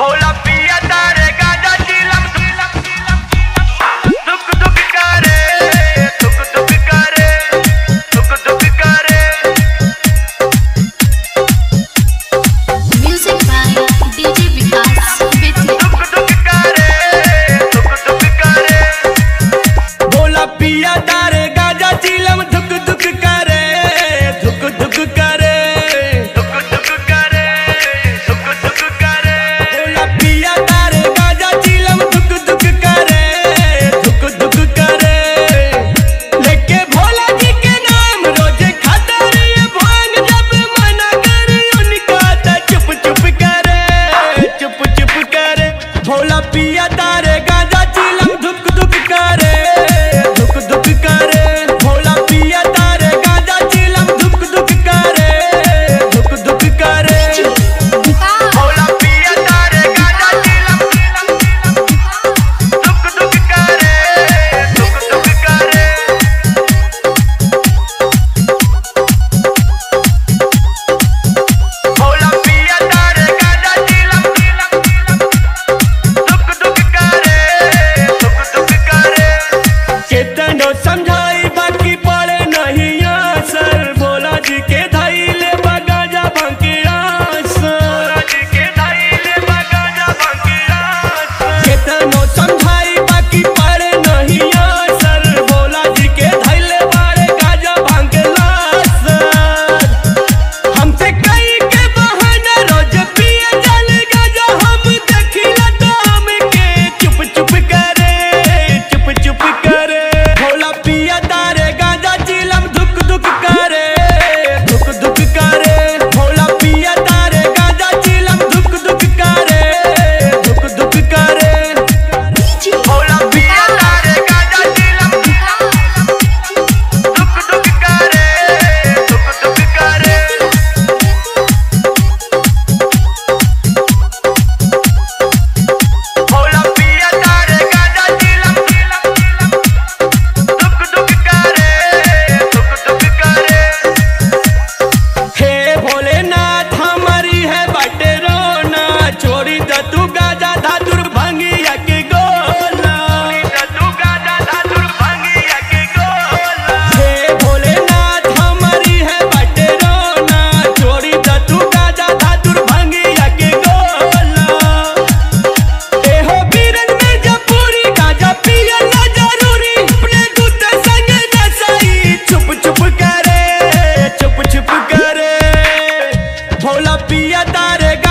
भोला पिया भोला पिया तारे धुक